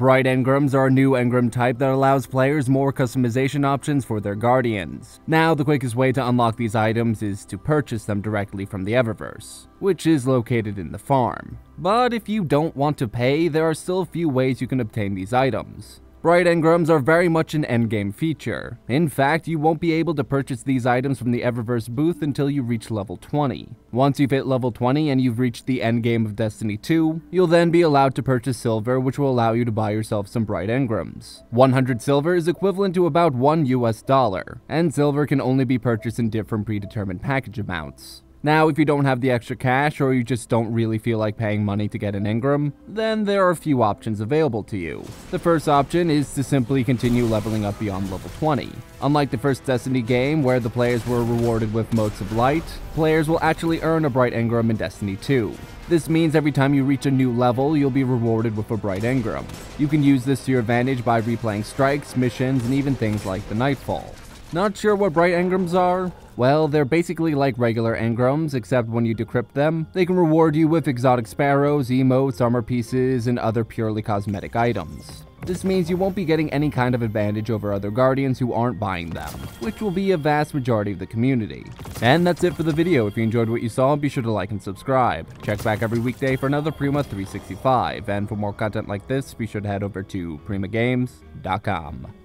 Bright Engrams are a new engram type that allows players more customization options for their guardians. Now, the quickest way to unlock these items is to purchase them directly from the Eververse, which is located in the farm. But if you don't want to pay, there are still a few ways you can obtain these items. Bright engrams are very much an endgame feature. In fact, you won't be able to purchase these items from the Eververse booth until you reach level 20. Once you've hit level 20 and you've reached the endgame of Destiny 2, you'll then be allowed to purchase silver, which will allow you to buy yourself some bright engrams. 100 silver is equivalent to about 1 US dollar, and silver can only be purchased in different predetermined package amounts. Now, if you don't have the extra cash or you just don't really feel like paying money to get an Engram, then there are a few options available to you. The first option is to simply continue leveling up beyond level 20. Unlike the first Destiny game, where the players were rewarded with Motes of Light, players will actually earn a Bright Engram in Destiny 2. This means every time you reach a new level, you'll be rewarded with a Bright Engram. You can use this to your advantage by replaying strikes, missions, and even things like the Nightfall. Not sure what Bright Engrams are? Well, they're basically like regular engrams, except when you decrypt them, they can reward you with exotic sparrows, emotes, armor pieces, and other purely cosmetic items. This means you won't be getting any kind of advantage over other Guardians who aren't buying them, which will be a vast majority of the community. And that's it for the video. If you enjoyed what you saw, be sure to like and subscribe. Check back every weekday for another Prima 365, and for more content like this, be sure to head over to primagames.com.